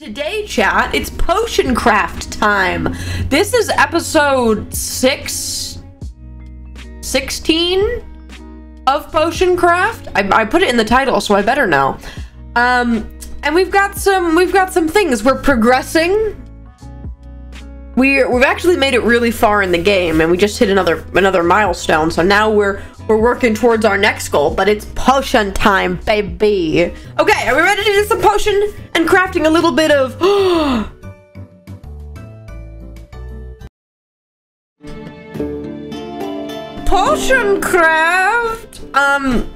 Today, chat, it's potion craft time. This is episode 6... 16 of potion craft. I, I put it in the title, so I better know. Um, and we've got some, we've got some things. We're progressing. We're, we've actually made it really far in the game, and we just hit another, another milestone. So now we're, we're working towards our next goal, but it's potion time, baby. Okay, are we ready to do some potion and crafting a little bit of... potion craft? Um,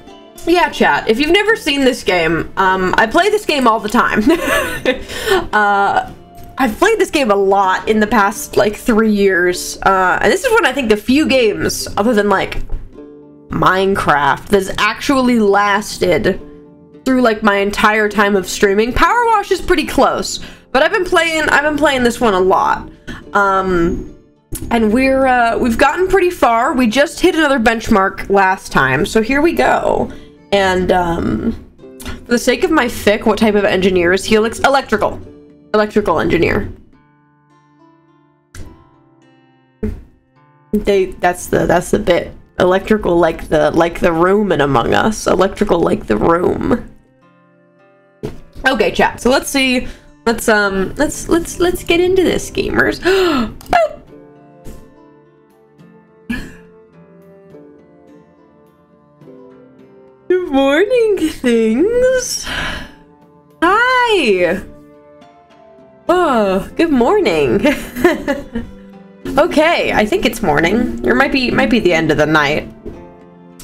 yeah, chat, if you've never seen this game, um, I play this game all the time. uh, I've played this game a lot in the past, like, three years. Uh, and this is one, I think, the few games, other than, like, Minecraft, that's actually lasted through, like, my entire time of streaming. Power Wash is pretty close, but I've been playing, I've been playing this one a lot. Um, and we're, uh, we've gotten pretty far. We just hit another benchmark last time, so here we go. And, um, for the sake of my fic, what type of engineer is Helix? Electrical. Electrical engineer. They, that's the, that's the bit. Electrical like the, like the room in Among Us. Electrical like the room. Okay, chat, so let's see, let's, um, let's, let's, let's get into this, gamers. Good morning, things. Hi. Oh, good morning. okay, I think it's morning. Or might be might be the end of the night.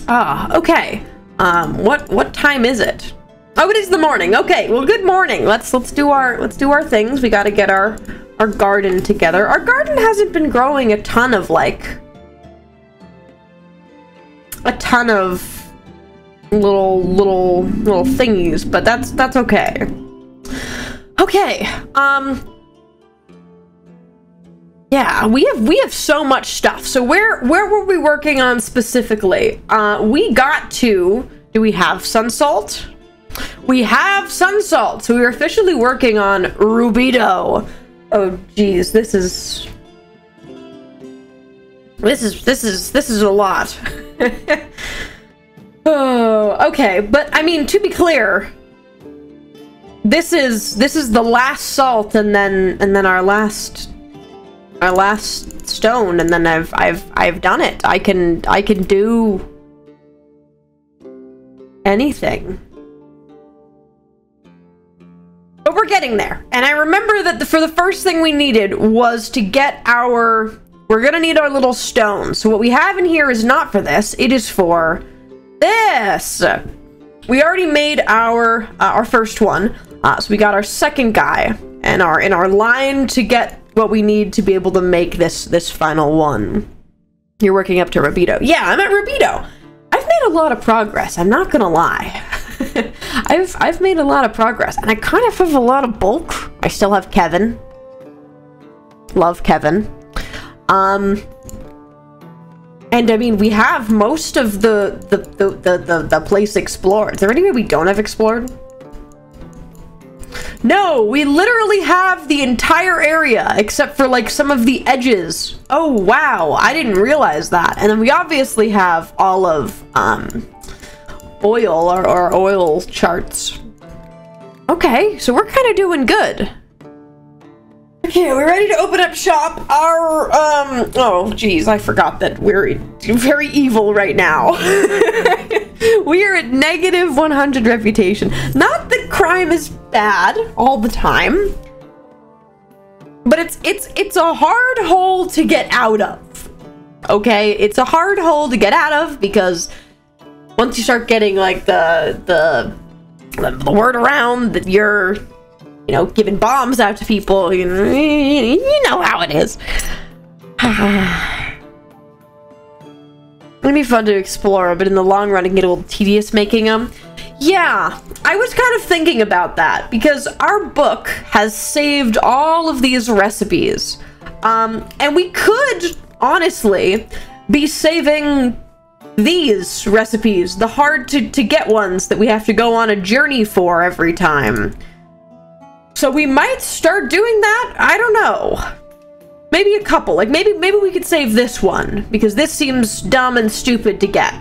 Ah, okay. Um, what what time is it? Oh, it is the morning. Okay, well, good morning. Let's let's do our let's do our things. We got to get our our garden together. Our garden hasn't been growing a ton of like a ton of little little little thingies, but that's that's okay. Okay. Um Yeah, we have we have so much stuff. So where where were we working on specifically? Uh we got to do we have sun salt? We have sun salt. So we are officially working on rubedo. Oh geez, this is this is this is this is a lot. Oh, okay, but I mean, to be clear, this is this is the last salt, and then and then our last our last stone, and then I've I've I've done it. I can I can do anything. But we're getting there. And I remember that the, for the first thing we needed was to get our... We're gonna need our little stone. So what we have in here is not for this. It is for this. We already made our uh, our first one, uh, so we got our second guy, and our in our line to get what we need to be able to make this this final one. You're working up to Rubedo. Yeah, I'm at Rubedo. I've made a lot of progress. I'm not gonna lie. I've I've made a lot of progress, and I kind of have a lot of bulk. I still have Kevin. Love Kevin. Um, and I mean, we have most of the the, the, the, the, the place explored. Is there any way we don't have explored? No, we literally have the entire area, except for like some of the edges. Oh, wow, I didn't realize that. And then we obviously have all of um, oil or, oil charts. Okay, so we're kind of doing good. Okay, we're ready to open up shop. Our, um, oh, geez, I forgot that we're very evil right now. we are at negative 100 reputation. Not that crime is bad all the time, but it's, it's, it's a hard hole to get out of. Okay, it's a hard hole to get out of because once you start getting like the, the, the word around that you're you know, giving bombs out to people. You know, you know how it is. It'd be fun to explore, but in the long run, it get a little tedious making them. Yeah, I was kind of thinking about that because our book has saved all of these recipes. Um, and we could, honestly, be saving these recipes, the hard to, to get ones that we have to go on a journey for every time. So we might start doing that. I don't know. Maybe a couple. Like maybe maybe we could save this one because this seems dumb and stupid to get.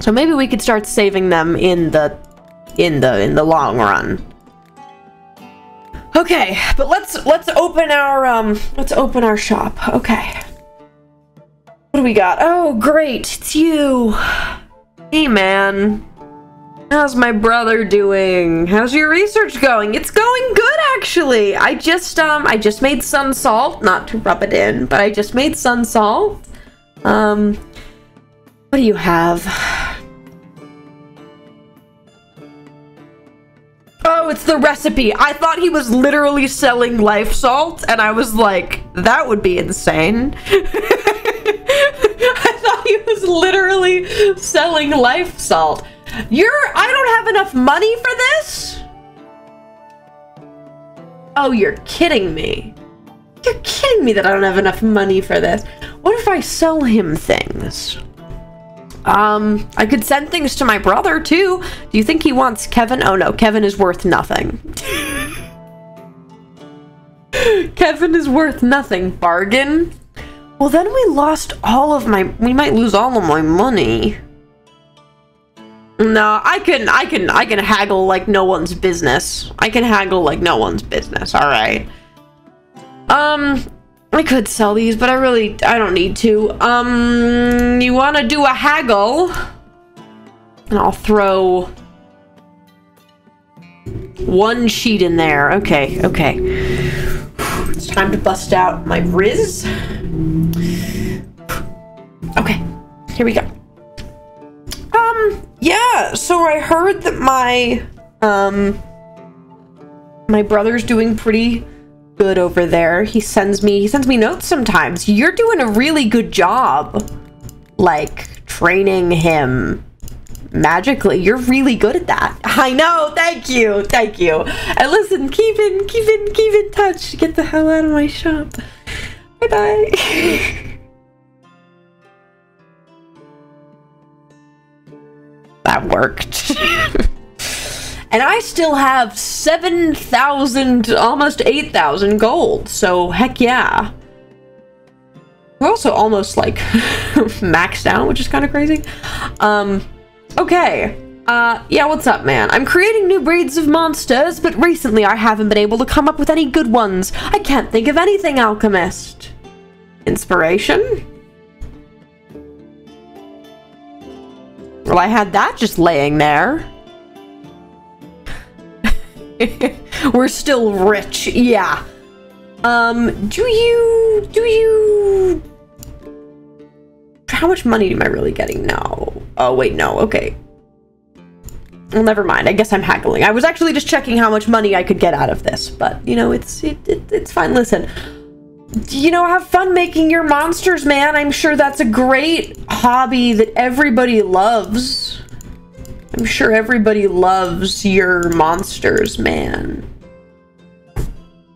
So maybe we could start saving them in the in the in the long run. Okay, but let's let's open our um let's open our shop. Okay. What do we got? Oh, great. It's you. Hey, man. How's my brother doing? How's your research going? It's going good, actually. I just, um, I just made sun salt. Not to rub it in, but I just made sun salt. Um, what do you have? Oh, it's the recipe. I thought he was literally selling life salt, and I was like, that would be insane. I thought he was literally selling life salt. You're- I don't have enough money for this? Oh, you're kidding me. You're kidding me that I don't have enough money for this. What if I sell him things? Um, I could send things to my brother, too. Do you think he wants Kevin? Oh, no. Kevin is worth nothing. Kevin is worth nothing. Bargain? Well, then we lost all of my... We might lose all of my money. No, I can, I can, I can haggle like no one's business. I can haggle like no one's business, alright. Um, I could sell these, but I really, I don't need to. Um, you want to do a haggle? And I'll throw one sheet in there. Okay, okay. It's time to bust out my Riz. Okay, here we go. Um, yeah, so I heard that my, um, my brother's doing pretty good over there. He sends me, he sends me notes sometimes. You're doing a really good job, like, training him magically. You're really good at that. I know, thank you, thank you. And listen, keep in, keep in, keep in touch. Get the hell out of my shop. Bye-bye. that worked. and I still have 7,000, almost 8,000 gold, so heck yeah. We're also almost like maxed out, which is kind of crazy. Um, okay. Uh, yeah, what's up, man? I'm creating new breeds of monsters, but recently I haven't been able to come up with any good ones. I can't think of anything, Alchemist. Inspiration? Well, I had that just laying there. We're still rich, yeah. Um, do you... do you... How much money am I really getting now? Oh, wait, no, okay. Well, never mind. I guess I'm haggling. I was actually just checking how much money I could get out of this, but, you know, it's, it, it, it's fine. Listen, you know, have fun making your monsters, man. I'm sure that's a great hobby that everybody loves. I'm sure everybody loves your monsters, man.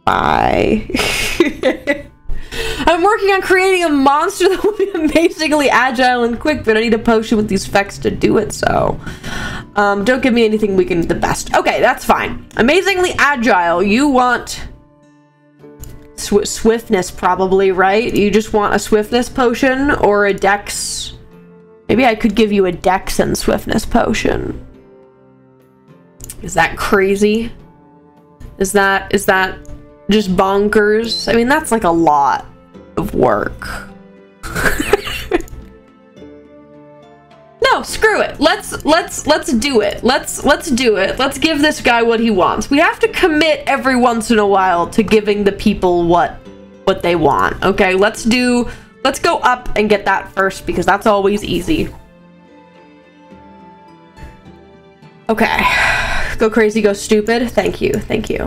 Bye. I'm working on creating a monster that will be amazingly agile and quick, but I need a potion with these effects to do it, so... Um, don't give me anything weakened the best. Okay, that's fine. Amazingly agile. You want... Sw swiftness, probably, right? You just want a swiftness potion or a dex... Maybe I could give you a dex and swiftness potion. Is that crazy? Is that... Is that just bonkers? I mean, that's like a lot of work. no, screw it. Let's let's let's do it. Let's let's do it. Let's give this guy what he wants. We have to commit every once in a while to giving the people what what they want. Okay, let's do let's go up and get that first because that's always easy. Okay. Go crazy, go stupid. Thank you. Thank you.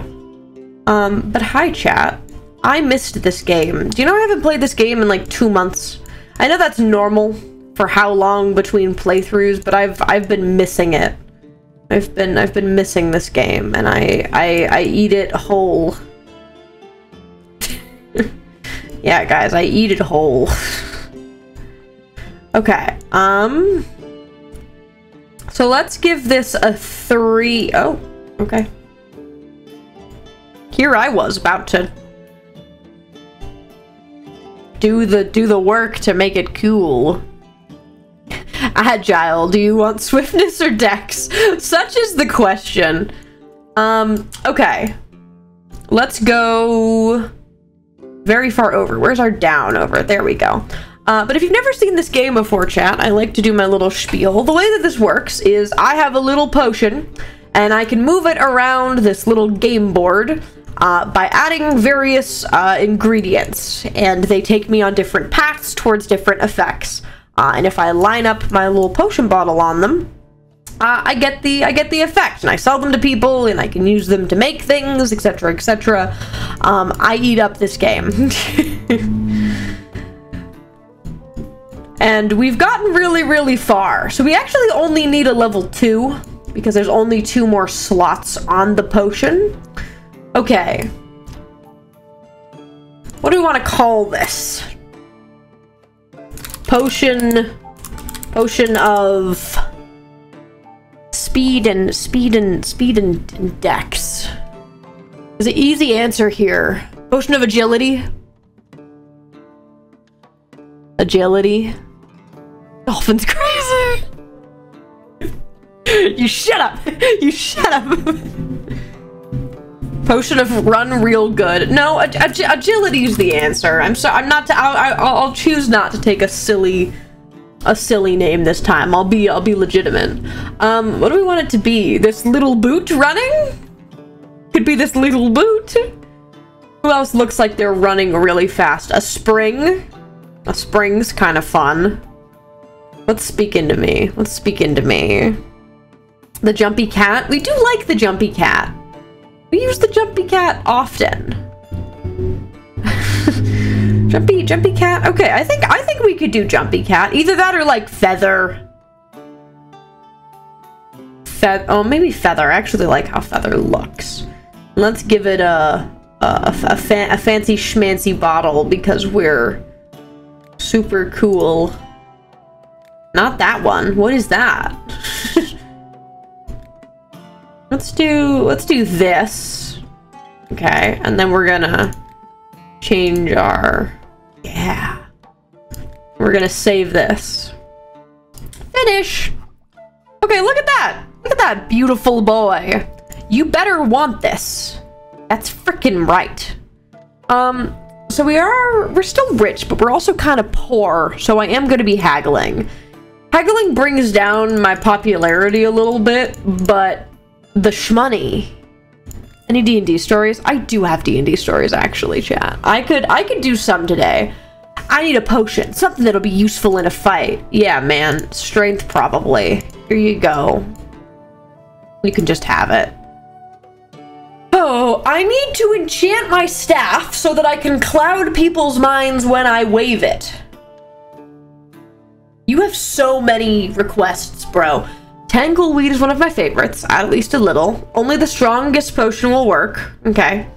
Um, but hi chat. I missed this game. Do you know I haven't played this game in like two months? I know that's normal for how long between playthroughs, but I've I've been missing it. I've been I've been missing this game, and I I I eat it whole. Yeah, guys, I eat it whole. okay. Um. So let's give this a three. Oh, okay. here I was about to do the do the work to make it cool. Agile, do you want swiftness or dex? Such is the question. Um, okay. Let's go very far over. Where's our down over? There we go. Uh, but if you've never seen this game before, chat, I like to do my little spiel. The way that this works is I have a little potion, and I can move it around this little game board uh, by adding various uh, ingredients, and they take me on different paths towards different effects. Uh, and if I line up my little potion bottle on them, uh, I get the I get the effect, and I sell them to people, and I can use them to make things, etc., etc. Um, I eat up this game. and we've gotten really, really far. So we actually only need a level 2, because there's only two more slots on the potion. Okay. What do we want to call this? Potion... Potion of... Speed and... Speed and... Speed and, and dex. There's an easy answer here. Potion of agility. Agility. Dolphin's crazy. you shut up. You shut up. Potion of run real good. No, ag ag agility is the answer. I'm sorry. I'm not. I'll, I'll choose not to take a silly, a silly name this time. I'll be. I'll be legitimate. Um, what do we want it to be? This little boot running? Could be this little boot. Who else looks like they're running really fast? A spring. A spring's kind of fun. Let's speak into me. Let's speak into me. The jumpy cat. We do like the jumpy cat. We use the jumpy cat often. Jumpy, jumpy cat. Okay, I think I think we could do jumpy cat. Either that or like feather. Fe oh, maybe feather. I actually like how feather looks. Let's give it a a, a, fa a fancy schmancy bottle because we're super cool. Not that one. What is that? Let's do, let's do this. Okay, and then we're gonna change our, yeah. We're gonna save this. Finish. Okay, look at that. Look at that beautiful boy. You better want this. That's freaking right. Um, so we are, we're still rich, but we're also kind of poor, so I am to be haggling. Haggling brings down my popularity a little bit, but the shmoney. Any D&D stories? I do have D&D stories actually, chat. I could I could do some today. I need a potion, something that'll be useful in a fight. Yeah, man, strength probably. Here you go. You can just have it. Oh, I need to enchant my staff so that I can cloud people's minds when I wave it. You have so many requests, bro. Tangleweed is one of my favorites, at least a little. Only the strongest potion will work. Okay.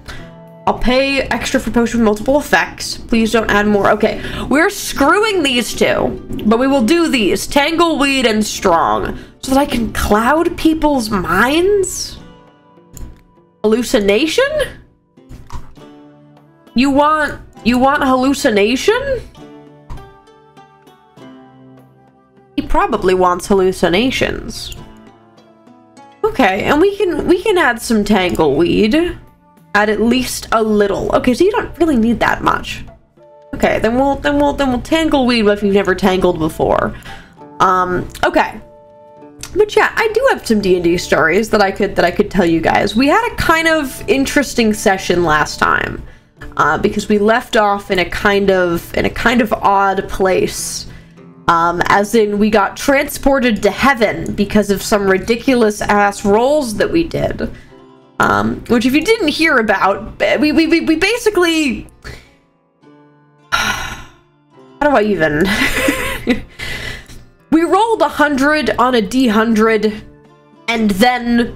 I'll pay extra for potion with multiple effects. Please don't add more. Okay, we're screwing these two, but we will do these. Tangleweed and Strong, so that I can cloud people's minds? Hallucination? You want, you want hallucination? Probably wants hallucinations. Okay, and we can we can add some tangleweed. Add at least a little. Okay, so you don't really need that much. Okay, then we'll then we'll then we'll tangleweed if you've never tangled before. Um, okay. But yeah, I do have some D&D stories that I could that I could tell you guys. We had a kind of interesting session last time. Uh, because we left off in a kind of in a kind of odd place um, as in, we got transported to heaven because of some ridiculous ass rolls that we did. Um, which if you didn't hear about, we, we, we, basically... How do I even... we rolled a 100 on a D100 and then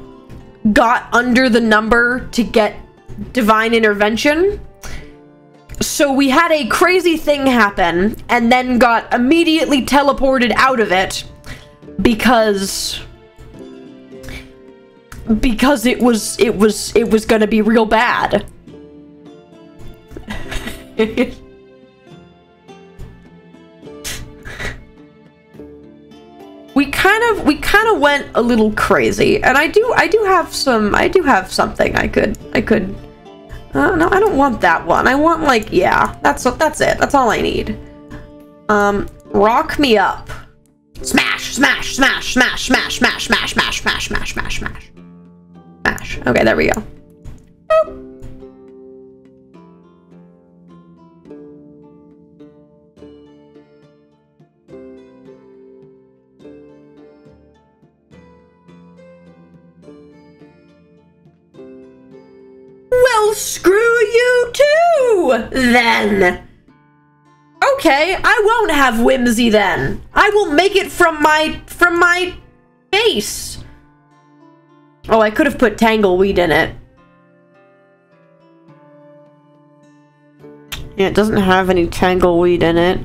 got under the number to get divine intervention. So we had a crazy thing happen and then got immediately teleported out of it because because it was it was it was going to be real bad. we kind of we kind of went a little crazy and i do i do have some i do have something i could i could uh, no i don't want that one i want like yeah that's what that's it that's all i need um rock me up smash smash smash smash smash smash smash smash smash smash smash smash smash okay there we go Boop. Screw you too, then. Okay, I won't have whimsy then. I will make it from my from my base. Oh, I could have put tangleweed in it. Yeah, it doesn't have any tangleweed in it.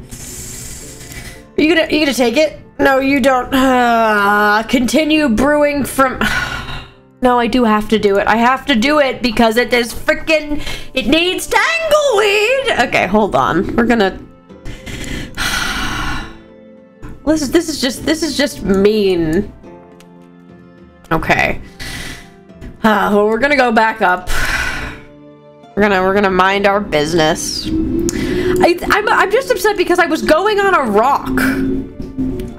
Are you gonna you gonna take it? No, you don't. Uh, continue brewing from. No, I do have to do it. I have to do it because it is freaking. It needs tangleweed. Okay, hold on. We're gonna. This is this is just this is just mean. Okay. Uh, well, we're gonna go back up. We're gonna we're gonna mind our business. I I'm I'm just upset because I was going on a rock.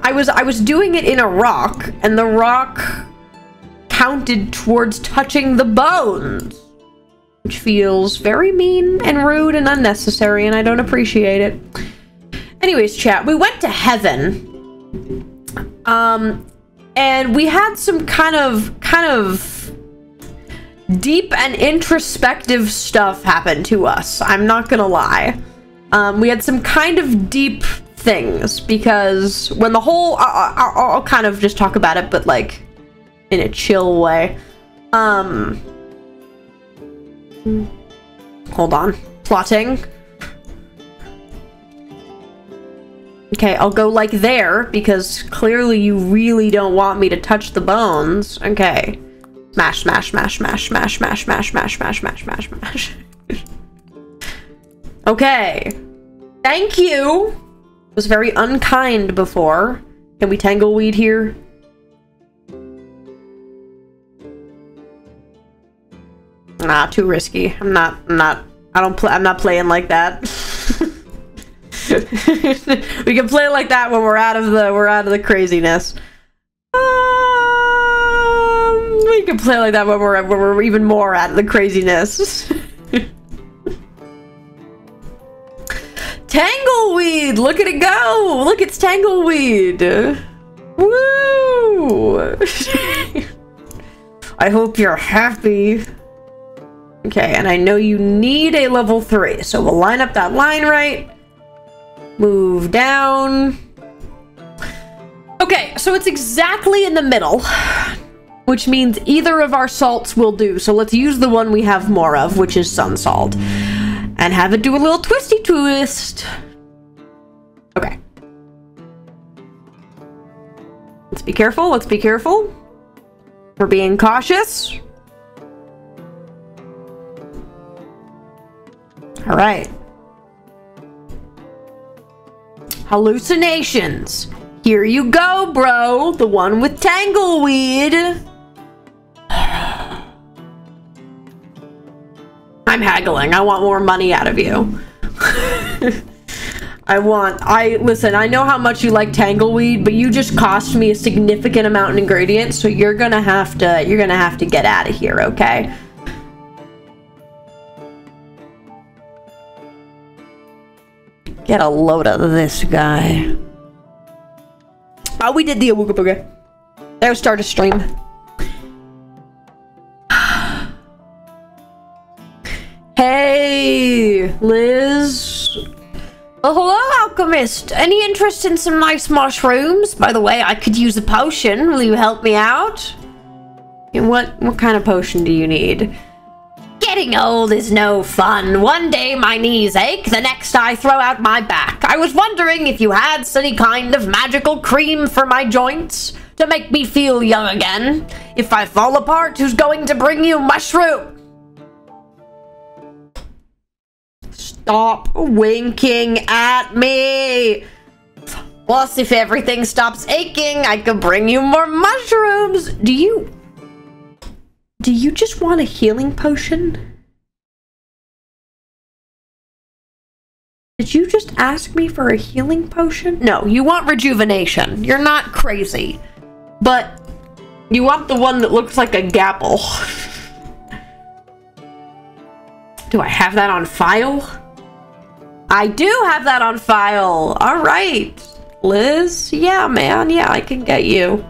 I was I was doing it in a rock, and the rock counted towards touching the bones. Which feels very mean and rude and unnecessary, and I don't appreciate it. Anyways, chat, we went to heaven. Um, and we had some kind of, kind of deep and introspective stuff happen to us. I'm not gonna lie. Um, we had some kind of deep things because when the whole, I, I, I'll kind of just talk about it, but like, in a chill way. Um. Hold on. Plotting. Okay, I'll go like there, because clearly you really don't want me to touch the bones. Okay. Smash, smash, smash, smash, smash, smash, smash, smash, smash, smash, smash, smash. okay. Thank you! Was very unkind before. Can we tangleweed here? Nah, too risky. I'm not, I'm not, I don't play, I'm not playing like that. we can play like that when we're out of the, we're out of the craziness. Um, we can play like that when we're, when we're even more out of the craziness. Tangleweed! Look at it go! Look, it's Tangleweed! Woo! I hope you're happy. Okay, and I know you need a level 3, so we'll line up that line right. Move down. Okay, so it's exactly in the middle, which means either of our salts will do. So let's use the one we have more of, which is sun salt, and have it do a little twisty twist. Okay. Let's be careful, let's be careful. We're being cautious. All right. Hallucinations. Here you go, bro. The one with tangleweed. I'm haggling. I want more money out of you. I want, I, listen, I know how much you like tangleweed, but you just cost me a significant amount in ingredients, so you're gonna have to, you're gonna have to get out of here, okay? Get a load of this guy. Oh, we did the Awooga Booga. There, start a stream. hey, Liz. Oh, hello, alchemist. Any interest in some nice mushrooms? By the way, I could use a potion. Will you help me out? What what kind of potion do you need? Getting old is no fun. One day my knees ache, the next I throw out my back. I was wondering if you had any kind of magical cream for my joints to make me feel young again. If I fall apart, who's going to bring you mushroom? Stop winking at me! Plus, if everything stops aching, I could bring you more mushrooms! Do you... Do you just want a healing potion? Did you just ask me for a healing potion? No, you want rejuvenation. You're not crazy. But you want the one that looks like a gapple. do I have that on file? I do have that on file. All right. Liz? Yeah, man. Yeah, I can get you.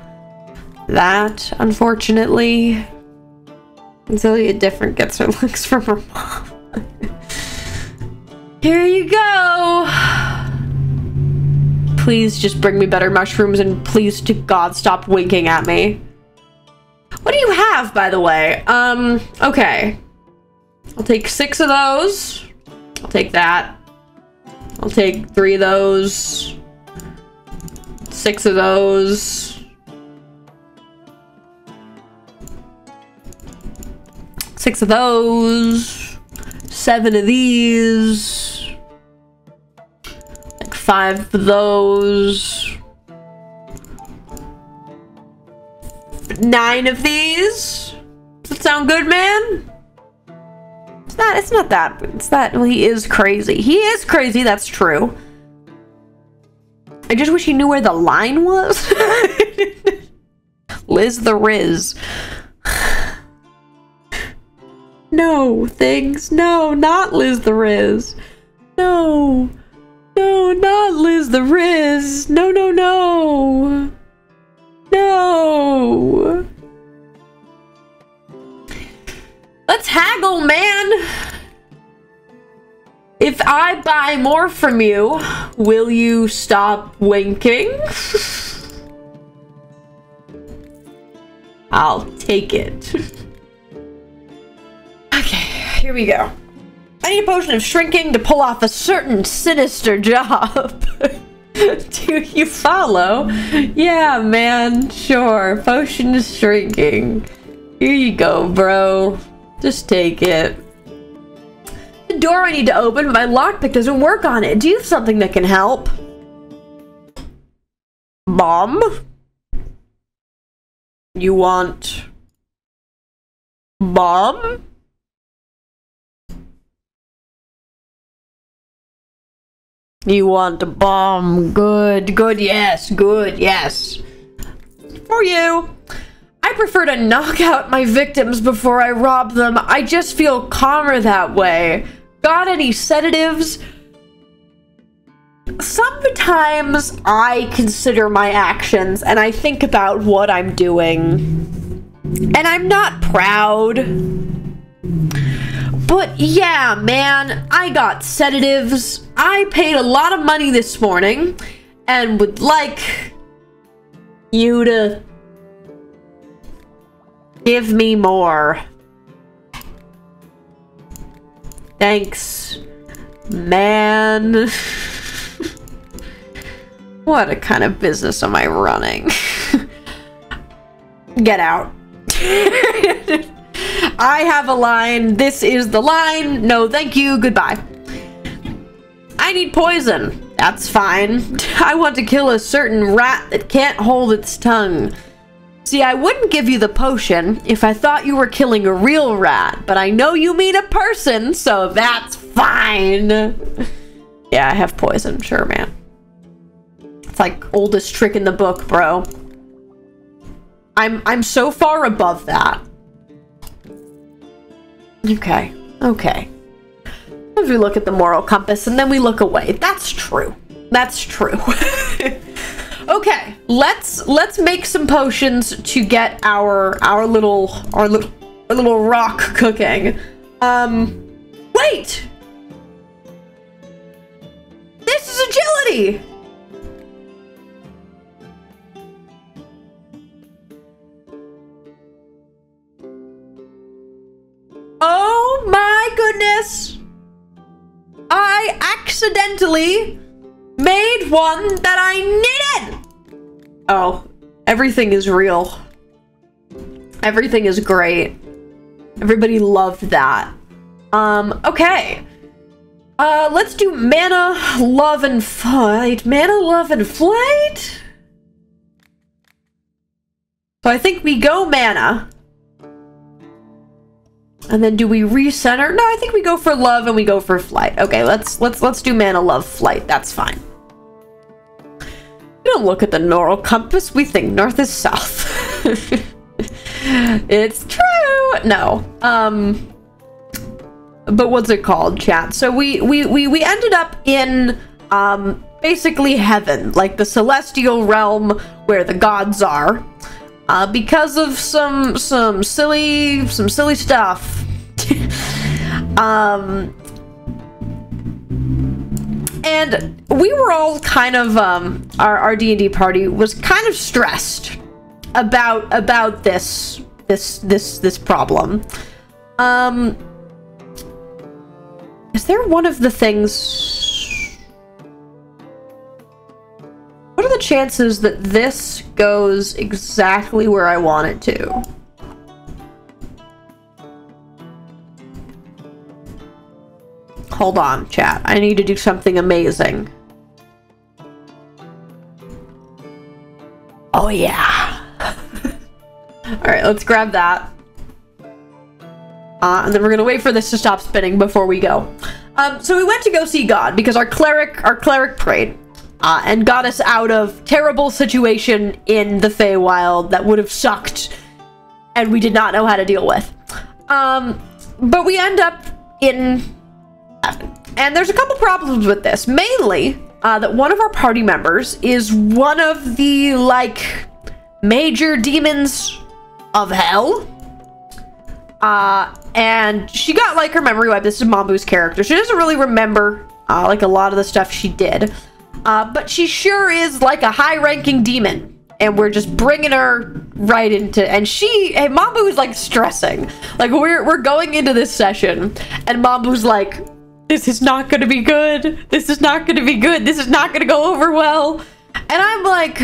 That, unfortunately. Azalea different gets her looks from her mom. Here you go. Please just bring me better mushrooms and please to God stop winking at me. What do you have, by the way? Um, okay. I'll take six of those. I'll take that. I'll take three of those. Six of those. Six of those seven of these. Like five of those. Nine of these. Does that sound good, man? It's not, it's not that, it's that, well, he is crazy. He is crazy, that's true. I just wish he knew where the line was. Liz the Riz. No, things. No, not Liz the Riz. No. No, not Liz the Riz. No, no, no. No. Let's haggle, man. If I buy more from you, will you stop winking? I'll take it. Here we go. I need a potion of shrinking to pull off a certain sinister job. Do you follow? Yeah, man, sure. Potion of shrinking. Here you go, bro. Just take it. The door I need to open, but my lockpick doesn't work on it. Do you have something that can help? Mom? You want... You want a bomb? Good, good, yes, good, yes. For you. I prefer to knock out my victims before I rob them. I just feel calmer that way. Got any sedatives? Sometimes I consider my actions and I think about what I'm doing. And I'm not proud. But yeah, man, I got sedatives. I paid a lot of money this morning and would like you to give me more. Thanks, man. what a kind of business am I running? Get out. I have a line. This is the line. No, thank you. Goodbye. I need poison. That's fine. I want to kill a certain rat that can't hold its tongue. See, I wouldn't give you the potion if I thought you were killing a real rat, but I know you mean a person, so that's fine. Yeah, I have poison. Sure, man. It's like oldest trick in the book, bro. I'm I'm so far above that. Okay, okay. As we look at the moral compass and then we look away. That's true. That's true. okay, let's let's make some potions to get our our little our little our little rock cooking. Um wait. This is agility. I accidentally made one that I needed! Oh, everything is real. Everything is great. Everybody loved that. Um, okay. Uh, let's do mana, love, and fight. Mana, love, and flight? So I think we go mana. And then do we recenter? No, I think we go for love and we go for flight. Okay, let's let's let's do mana, love, flight. That's fine. We don't look at the neural compass. We think north is south. it's true. No. Um but what's it called, chat? So we we we we ended up in um basically heaven, like the celestial realm where the gods are. Uh, because of some some silly some silly stuff. um and we were all kind of um our our D&D party was kind of stressed about about this this this this problem. Um is there one of the things... the chances that this goes exactly where I want it to? Hold on, chat. I need to do something amazing. Oh, yeah. Alright, let's grab that. Uh, and then we're gonna wait for this to stop spinning before we go. Um, so we went to go see God because our cleric, our cleric prayed. Uh, and got us out of terrible situation in the Feywild that would have sucked and we did not know how to deal with. Um, but we end up in heaven. And there's a couple problems with this. Mainly, uh, that one of our party members is one of the, like, major demons of hell. Uh, and she got like her memory wiped. This is Mambu's character. She doesn't really remember uh, like a lot of the stuff she did. Uh, but she sure is like a high-ranking demon. And we're just bringing her right into, and she, hey, Mambu is like stressing. Like we're, we're going into this session and Mambu's like, this is not going to be good. This is not going to be good. This is not going to go over well. And I'm like,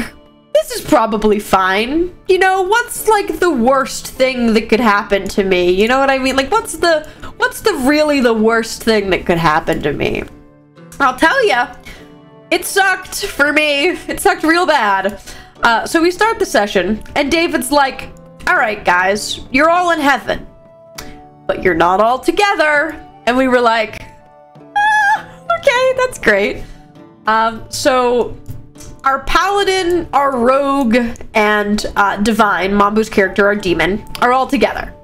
this is probably fine. You know, what's like the worst thing that could happen to me? You know what I mean? Like what's the what's the really the worst thing that could happen to me? I'll tell you. It sucked for me. It sucked real bad. Uh, so we start the session and David's like, "All right, guys, you're all in heaven. But you're not all together." And we were like, ah, "Okay, that's great." Um, so our paladin, our rogue, and uh, divine, Mambu's character, our demon, are all together.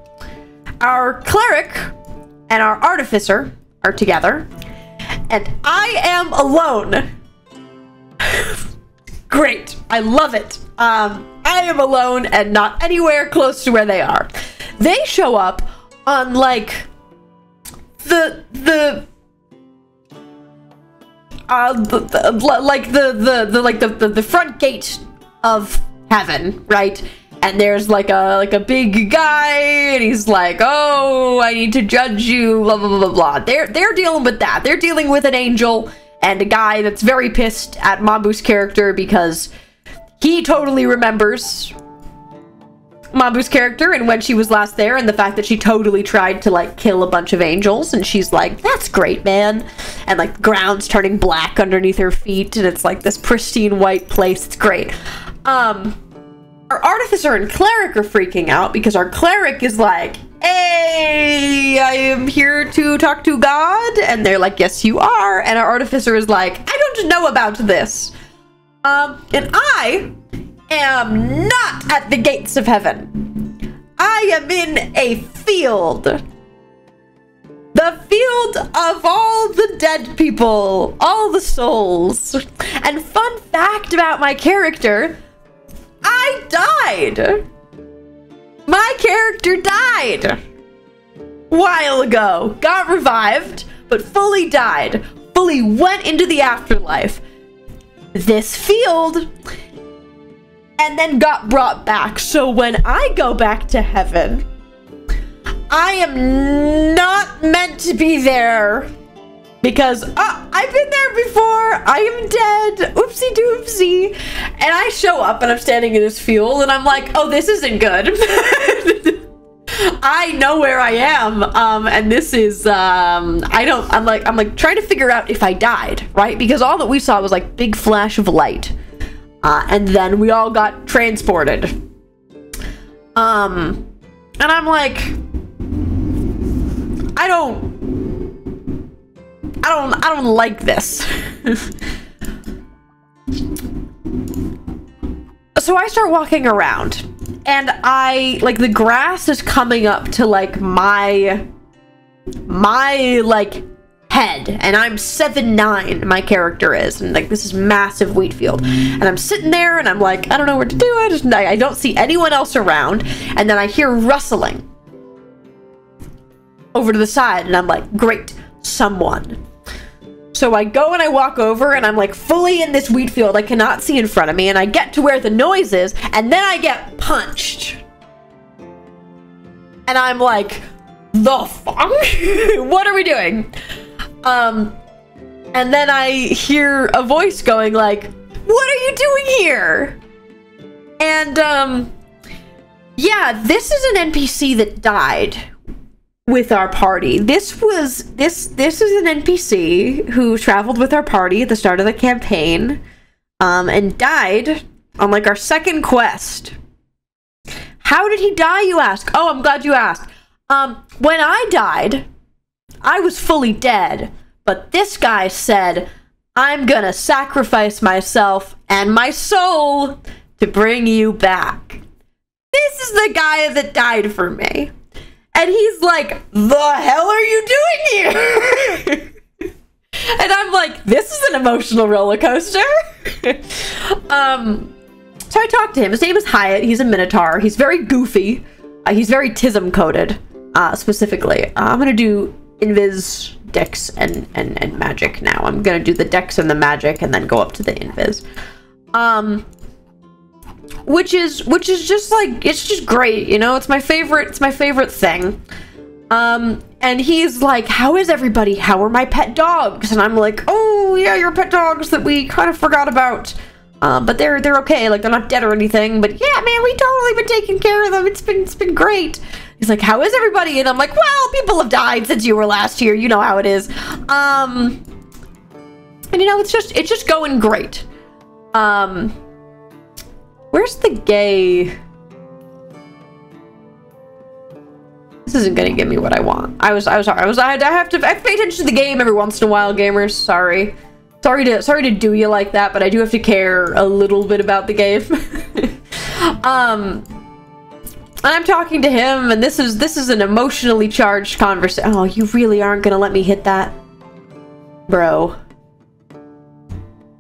Our cleric and our artificer are together. And I am alone. Great. I love it. Um, I am alone and not anywhere close to where they are. They show up on like the the uh, the, the, like the, the, the like the, the, the front gate of heaven, right? And there's like a like a big guy, and he's like, "Oh, I need to judge you." Blah blah blah blah blah. They're they're dealing with that. They're dealing with an angel and a guy that's very pissed at Mambu's character because he totally remembers Mambu's character and when she was last there and the fact that she totally tried to like kill a bunch of angels and she's like that's great man and like the ground's turning black underneath her feet and it's like this pristine white place. It's great. Um our artificer and cleric are freaking out because our cleric is like hey i am here to talk to god and they're like yes you are and our artificer is like i don't know about this um and i am not at the gates of heaven. I am in a field. The field of all the dead people, all the souls. And fun fact about my character, I died. My character died. While ago. Got revived, but fully died. Fully went into the afterlife. This field and then got brought back. So when I go back to heaven, I am not meant to be there. Because uh, I've been there before. I am dead. Oopsie doopsie. And I show up and I'm standing in this field and I'm like, oh, this isn't good. I know where I am. Um, and this is um, I don't. I'm like I'm like trying to figure out if I died, right? Because all that we saw was like big flash of light, uh, and then we all got transported. Um, and I'm like, I don't. I don't I don't like this. so I start walking around and I like the grass is coming up to like my my like head. And I'm seven nine my character is. And like this is massive wheat field. And I'm sitting there and I'm like I don't know what to do. I just I, I don't see anyone else around. And then I hear rustling over to the side. And I'm like great someone so I go and I walk over and I'm like fully in this wheat field. I cannot see in front of me and I get to where the noise is and then I get punched. And I'm like, the fuck? what are we doing? Um, and then I hear a voice going like, what are you doing here? And, um, yeah, this is an NPC that died with our party. This was this this is an NPC who traveled with our party at the start of the campaign um and died on like our second quest. How did he die, you ask? Oh, I'm glad you asked. Um when I died, I was fully dead, but this guy said, "I'm to sacrifice myself and my soul to bring you back." This is the guy that died for me. And he's like, the hell are you doing here? and I'm like, this is an emotional roller coaster. um, so I talked to him. His name is Hyatt. He's a Minotaur. He's very goofy. Uh, he's very Tism coded, uh, specifically. Uh, I'm gonna do Invis, Dex, and, and, and Magic now. I'm gonna do the Dex and the Magic and then go up to the Invis. Um, which is which is just like it's just great you know? It's my favorite it's my favorite thing. Um and he's like how is everybody? How are my pet dogs? And i'm like oh yeah your pet dogs that we kind of forgot about. Uh, but they're they're okay like they're not dead or anything but yeah man we totally been taking care of them. It's been it's been great. He's like how is everybody? And i'm like well people have died since you were last here. You know how it is. Um and you know it's just it's just going great. Um Where's the gay? This isn't gonna give me what I want. I was, I was, I was, I, I have to, I pay attention to the game every once in a while, gamers. Sorry, sorry to, sorry to do you like that, but I do have to care a little bit about the game. um, and I'm talking to him, and this is, this is an emotionally charged conversation. Oh, you really aren't gonna let me hit that, bro.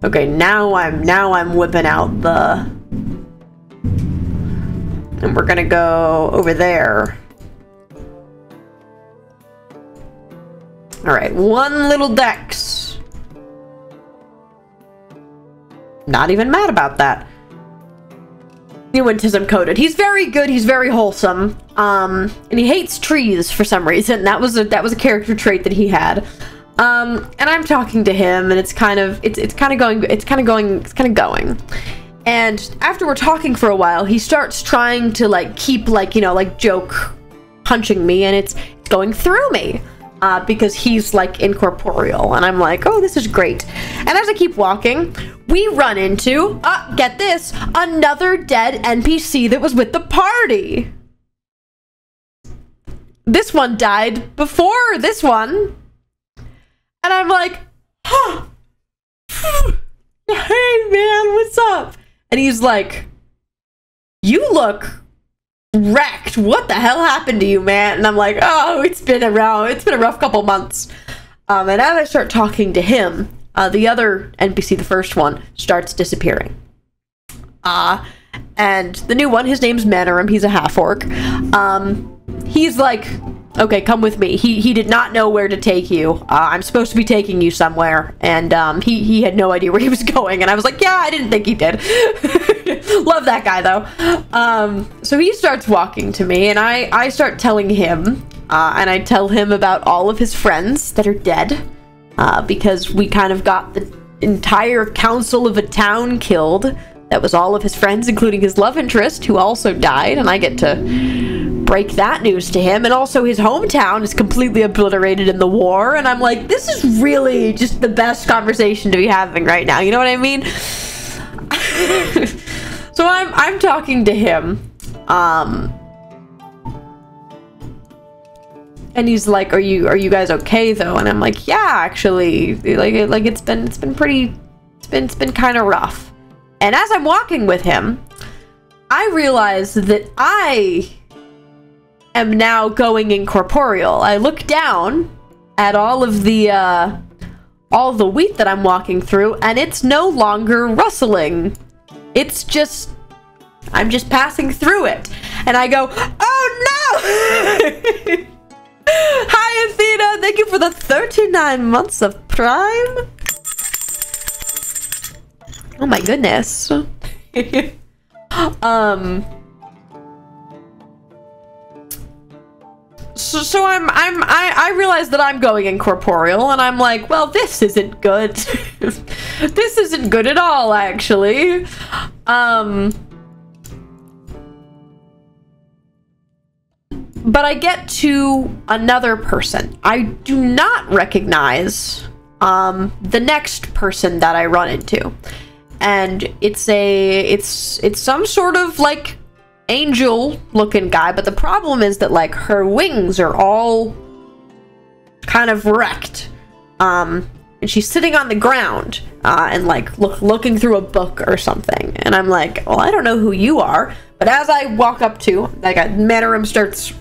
Okay, now I'm, now I'm whipping out the and we're gonna go over there. Alright, one little dex. Not even mad about that. Nuantism coded. He's very good, he's very wholesome. Um, and he hates trees for some reason. That was a that was a character trait that he had. Um, and I'm talking to him and it's kind of it's it's kind of going it's kind of going it's kind of going. And after we're talking for a while, he starts trying to like keep like, you know, like joke punching me and it's, going through me. Uh, because he's like incorporeal and I'm like, oh, this is great. And as I keep walking, we run into, uh, get this, another dead NPC that was with the party. This one died before this one. And I'm like, huh. hey man, what's up? And he's like, You look wrecked. What the hell happened to you, man? And I'm like, Oh, it's been around. It's been a rough couple months. Um, and as I start talking to him, uh, the other NPC, the first one, starts disappearing. Uh, and the new one, his name's Manoram. He's a half orc. Um, he's like, okay, come with me. He he did not know where to take you. Uh, I'm supposed to be taking you somewhere, and um, he he had no idea where he was going. And I was like, yeah, I didn't think he did. Love that guy though. Um, so he starts walking to me, and I I start telling him, uh, and I tell him about all of his friends that are dead, uh, because we kind of got the entire council of a town killed. That was all of his friends, including his love interest, who also died, and I get to break that news to him. And also, his hometown is completely obliterated in the war. And I'm like, this is really just the best conversation to be having right now. You know what I mean? so I'm I'm talking to him. Um, and he's like, "Are you are you guys okay though?" And I'm like, "Yeah, actually, like like it's been it's been pretty it's been it's been kind of rough." And as I'm walking with him, I realize that I am now going incorporeal. I look down at all of the uh, all the wheat that I'm walking through, and it's no longer rustling. It's just I'm just passing through it, and I go, "Oh no!" Hi, Athena! Thank you for the 39 months of Prime! Oh my goodness. um... So, so I'm I'm I, I realize that I'm going incorporeal and I'm like, well, this isn't good. this isn't good at all, actually. Um But I get to another person. I do not recognize um, the next person that I run into. And it's a it's it's some sort of like angel looking guy, but the problem is that like her wings are all kind of wrecked. Um and she's sitting on the ground uh, and like look, looking through a book or something. And I'm like, well, I don't know who you are. But as I walk up to, like, Manoram starts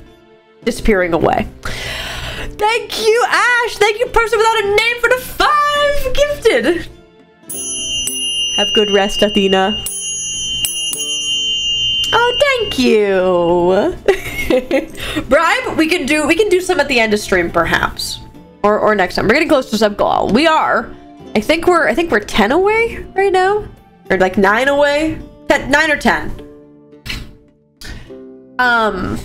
disappearing away. Thank you, Ash! Thank you, person without a name, for the five gifted! Have good rest, Athena. Oh, thank you! Bribe, we can do we can do some at the end of stream, perhaps. Or or next time. We're getting close to sub goal. We are. I think we're I think we're 10 away right now. Or like nine away. Ten, nine or ten. Um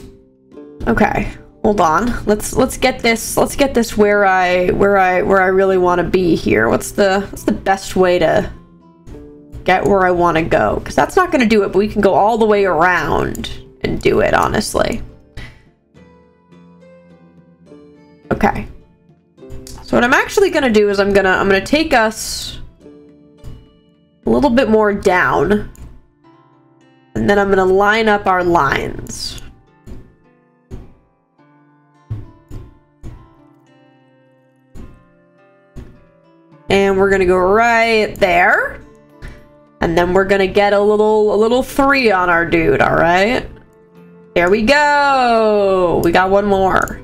Okay. Hold on. Let's let's get this let's get this where I where I where I really want to be here. What's the what's the best way to get where I want to go? Cuz that's not going to do it, but we can go all the way around and do it, honestly. Okay. So what I'm actually going to do is I'm going to I'm going to take us a little bit more down. And then I'm going to line up our lines. And we're gonna go right there. And then we're gonna get a little a little three on our dude, alright? There we go! We got one more.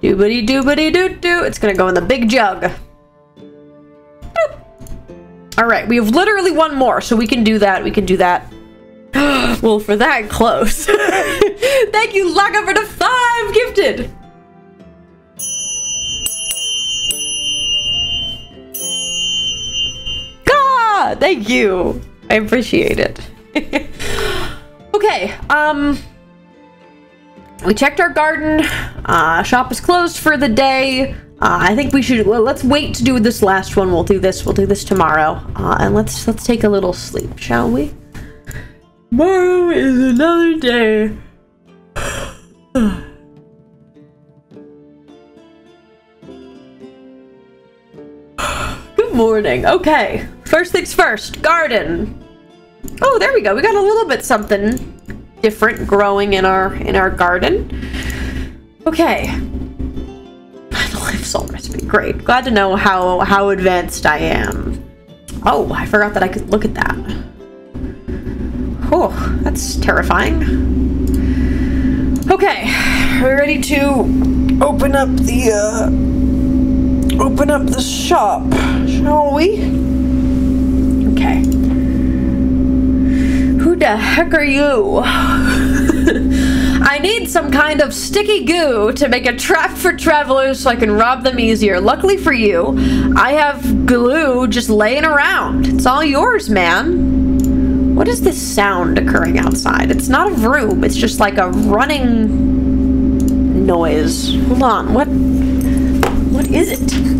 Doobity doobity doo doo. It's gonna go in the big jug. Alright, we have literally one more, so we can do that. We can do that. well, for that close. Thank you, Laka, for the five gifted! Thank you. I appreciate it. okay, um... We checked our garden. Uh, shop is closed for the day. Uh, I think we should well, let's wait to do this last one. We'll do this. We'll do this tomorrow, uh, and let's let's take a little sleep, shall we? Tomorrow is another day. Good morning. Okay. First things first, garden. Oh, there we go. We got a little bit something different growing in our in our garden. Okay. The life soul recipe. Great. Glad to know how how advanced I am. Oh, I forgot that I could look at that. Oh, that's terrifying. Okay, we're ready to open up the uh open up the shop, shall we? Okay. Who the heck are you? I need some kind of sticky goo to make a trap for travelers so I can rob them easier. Luckily for you, I have glue just laying around. It's all yours, man. What is this sound occurring outside? It's not a room, it's just like a running noise. Hold on, what what is it?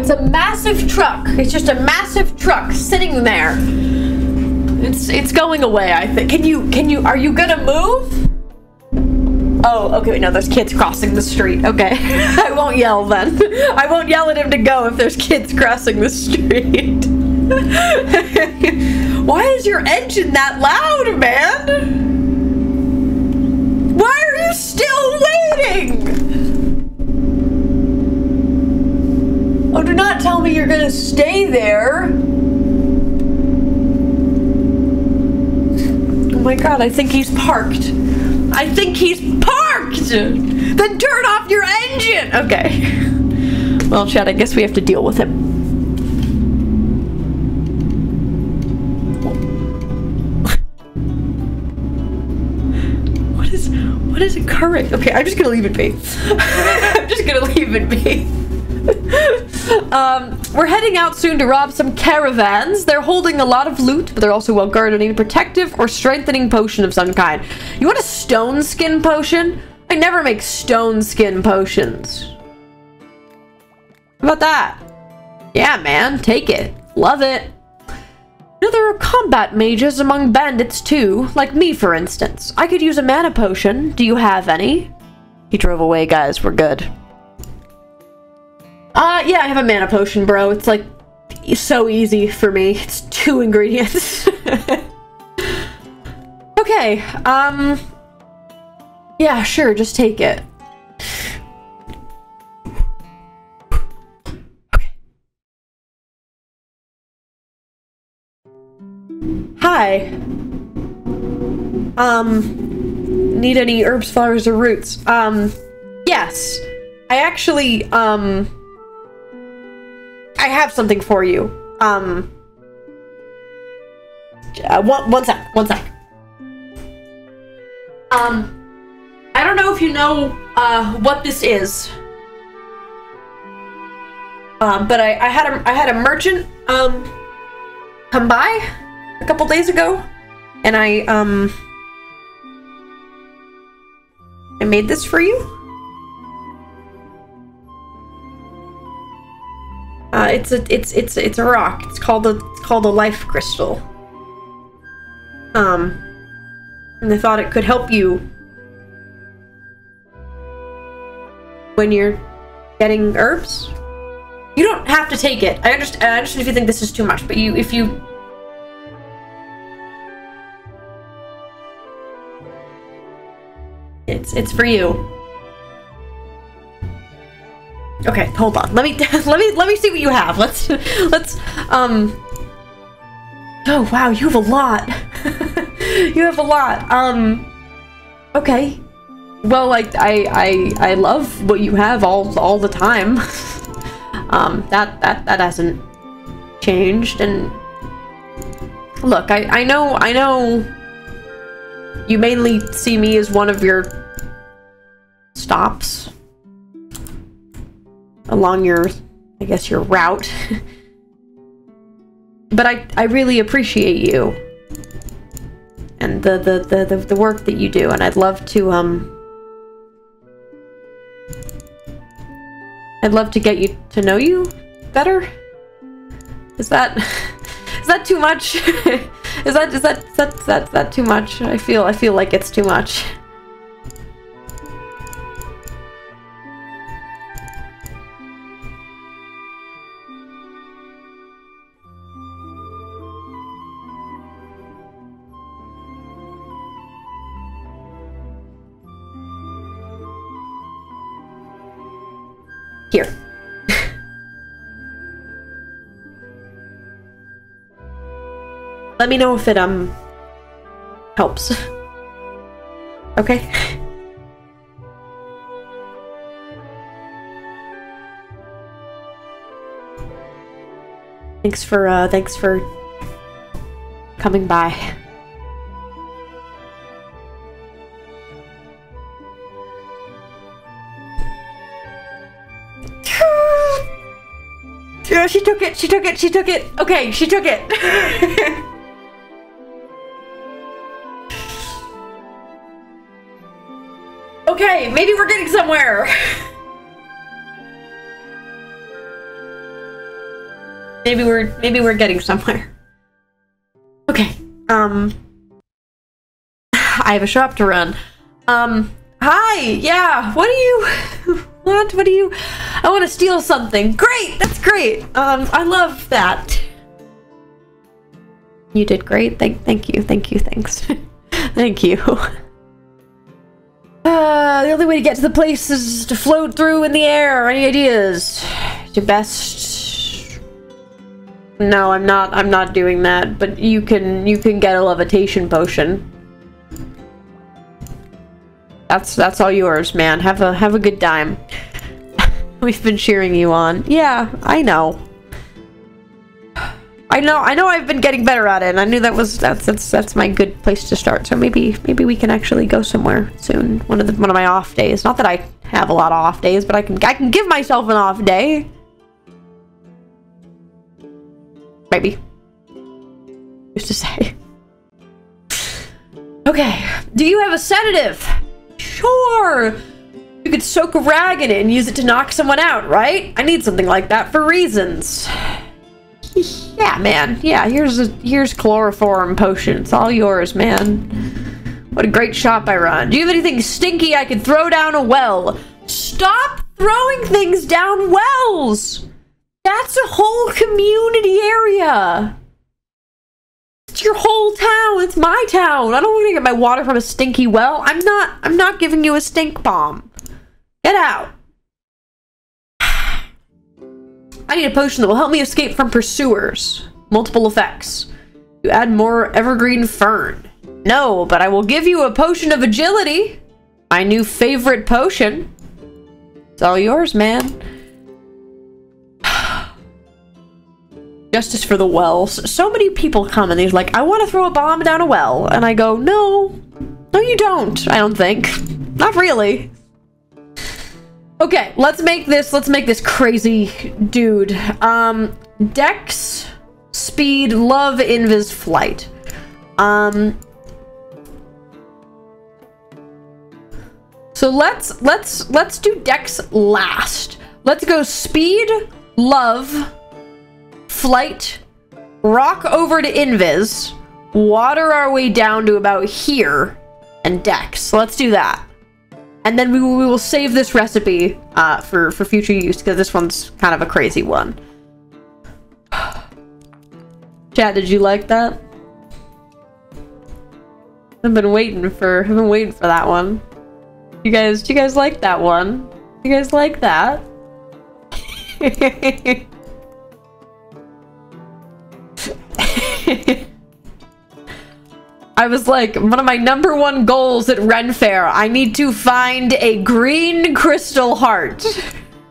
It's a massive truck. It's just a massive truck sitting there. It's it's going away, I think. Can you can you are you gonna move? Oh, okay, no, there's kids crossing the street. Okay. I won't yell then. I won't yell at him to go if there's kids crossing the street. Why is your engine that loud, man? Why are you still waiting? Oh, do not tell me you're gonna stay there. Oh my god, I think he's parked. I think he's parked! Then turn off your engine! Okay. Well, Chad, I guess we have to deal with him. What is what is occurring? Okay, I'm just gonna leave it be. I'm just gonna leave it be. Um, we're heading out soon to rob some caravans. They're holding a lot of loot, but they're also well guarded. Need a protective or strengthening potion of some kind. You want a stone skin potion? I never make stone skin potions. How about that? Yeah, man, take it. Love it. Know, there are combat mages among bandits too, like me for instance. I could use a mana potion. Do you have any? He drove away, guys. We're good. Uh, yeah, I have a mana potion, bro. It's like so easy for me. It's two ingredients. okay, um... Yeah, sure, just take it. Okay. Hi. Um, need any herbs, flowers, or roots? Um, yes. I actually, um... I have something for you. Um... Uh, one, one sec, one sec. Um... I don't know if you know uh, what this is, um, but I, I had a I had a merchant um, come by a couple days ago, and I um I made this for you. Uh, it's a it's it's it's a rock. It's called a it's called a life crystal. Um, and I thought it could help you when you're getting herbs. You don't have to take it. I understand. I understand if you think this is too much, but you, if you, it's it's for you. Okay, hold on. Let me let me let me see what you have. Let's let's um. Oh wow, you have a lot. you have a lot. Um. Okay. Well, like I I I love what you have all all the time. um, that that that hasn't changed. And look, I I know I know. You mainly see me as one of your stops along your, I guess your route. but I I really appreciate you and the the, the the the work that you do, and I'd love to um I'd love to get you to know you better. Is that is that too much? is that is that is that is that, is that too much? I feel I feel like it's too much. Let me know if it, um, helps. okay? thanks for, uh, thanks for coming by. She took it, she took it, she took it. Okay, she took it. okay, maybe we're getting somewhere. maybe we're maybe we're getting somewhere. Okay. Um, I have a shop to run. Um, hi, yeah, what do you want? What do you, I want to steal something. Great, that's great. Um, I love that. You did great. Thank, thank you, thank you, thanks. thank you. Uh, the only way to get to the place is to float through in the air. Any ideas? Your best. No, I'm not. I'm not doing that. But you can. You can get a levitation potion. That's that's all yours, man. Have a have a good time. We've been cheering you on. Yeah, I know. I know, I know I've been getting better at it, and I knew that was that's that's that's my good place to start. So maybe maybe we can actually go somewhere soon. One of the one of my off days. Not that I have a lot of off days, but I can I can give myself an off day. Maybe. Used to say. Okay. Do you have a sedative? Sure. You could soak a rag in it and use it to knock someone out, right? I need something like that for reasons. Yeah, man. Yeah, here's a here's chloroform potion. It's all yours, man. What a great shop I run. Do you have anything stinky I could throw down a well? Stop throwing things down wells! That's a whole community area. It's your whole town. It's my town. I don't want to get my water from a stinky well. I'm not I'm not giving you a stink bomb. Get out. I need a potion that will help me escape from pursuers. Multiple effects. You add more evergreen fern. No, but I will give you a potion of agility. My new favorite potion. It's all yours, man. Justice for the wells. So many people come and they're like, I want to throw a bomb down a well. And I go, no. No, you don't, I don't think. Not really. Okay, let's make this, let's make this crazy dude. Um, Dex, Speed, Love, Invis, Flight. Um, so let's, let's, let's do Dex last. Let's go Speed, Love, Flight, Rock over to Invis, water our way down to about here, and Dex. Let's do that. And then we will, we will save this recipe uh, for, for future use, because this one's kind of a crazy one. Chat, did you like that? I've been waiting for, I've been waiting for that one. You guys, do you guys like that one? You guys like that? I was like, one of my number one goals at Ren Fair, I need to find a green crystal heart.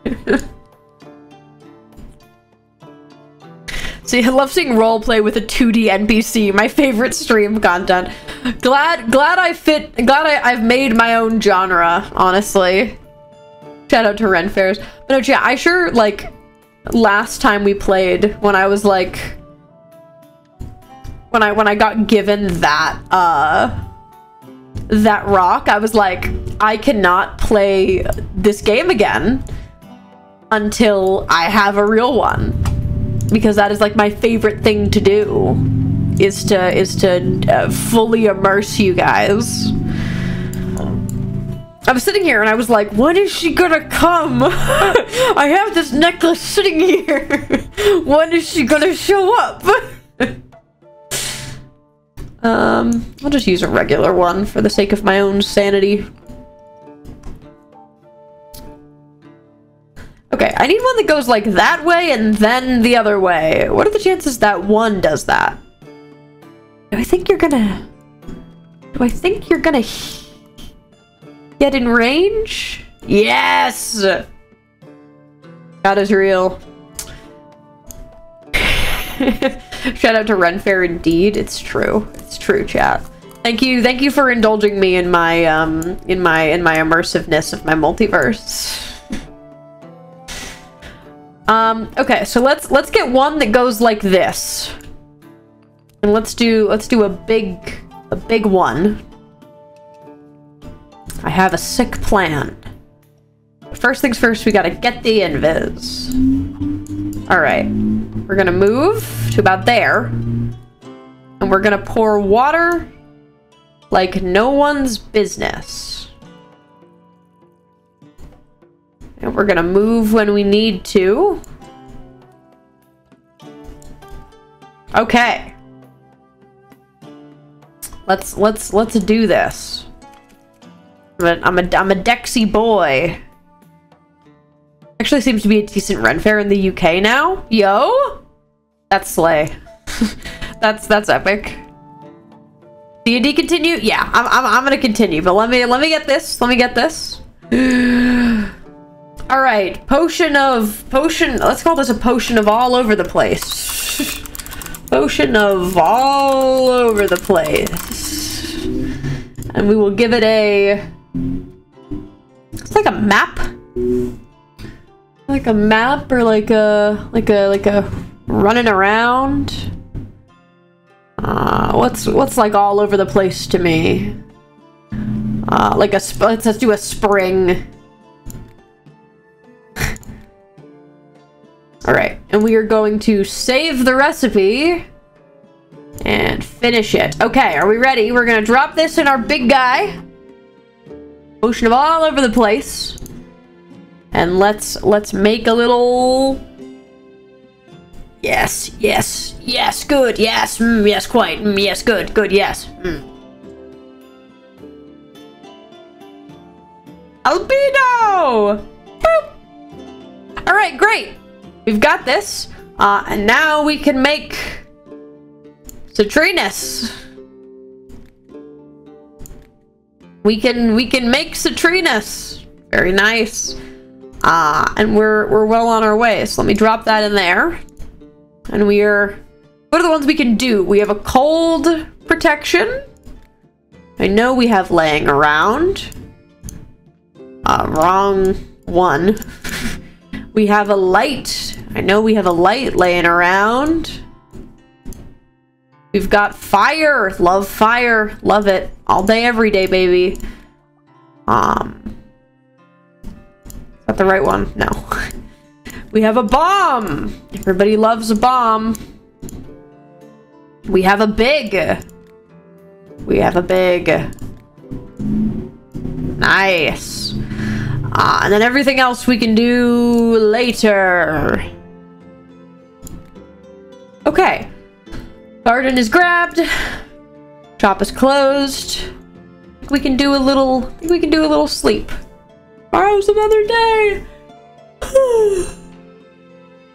See, I love seeing roleplay with a 2D NPC, my favorite stream content. Glad glad I fit glad I, I've made my own genre, honestly. Shout out to Ren Fairs. But no, yeah, I sure like last time we played when I was like when I when I got given that uh that rock, I was like, I cannot play this game again until I have a real one. Because that is like my favorite thing to do is to is to uh, fully immerse you guys. I was sitting here and I was like, when is she gonna come? I have this necklace sitting here. when is she gonna show up? Um, I'll just use a regular one for the sake of my own sanity. Okay, I need one that goes like that way and then the other way. What are the chances that one does that? Do I think you're gonna... Do I think you're gonna... Get in range? Yes! God is real. Shout out to Ren Fair indeed. It's true. It's true, chat. Thank you, thank you for indulging me in my um in my in my immersiveness of my multiverse. um, okay, so let's let's get one that goes like this. And let's do let's do a big a big one. I have a sick plan. First things first, we gotta get the invis. Alright. We're gonna move to about there. And we're gonna pour water like no one's business. And we're gonna move when we need to. Okay. Let's let's let's do this. I'm a I'm a, I'm a Dexy boy. Actually seems to be a decent Ren fair in the UK now. Yo! That's slay. that's that's epic. D&D continue? Yeah, I'm, I'm, I'm gonna continue, but let me let me get this. Let me get this. all right, potion of potion. Let's call this a potion of all over the place. potion of all over the place, and we will give it a. It's like a map, like a map, or like a like a like a running around. Uh, what's what's like all over the place to me? Uh, like a let's, let's do a spring. all right, and we are going to save the recipe and finish it. Okay, are we ready? We're gonna drop this in our big guy. Potion of all over the place, and let's let's make a little Yes, yes, yes, good, yes, mm, yes, quite, mm, yes, good, good, yes. Mm. Albedo! Boop! Alright, great. We've got this. Uh, and now we can make Citrinus. We can we can make Citrinus. Very nice. Uh, and we're we're well on our way. So let me drop that in there. And we are... What are the ones we can do? We have a cold protection. I know we have laying around. Uh, wrong one. we have a light. I know we have a light laying around. We've got fire. Love fire. Love it. All day, every day, baby. Um. That the right one? No. We have a bomb! Everybody loves a bomb. We have a big. We have a big. Nice. Uh, and then everything else we can do later. Okay. Garden is grabbed. Shop is closed. We can do a little, we can do a little sleep. Tomorrow's another day.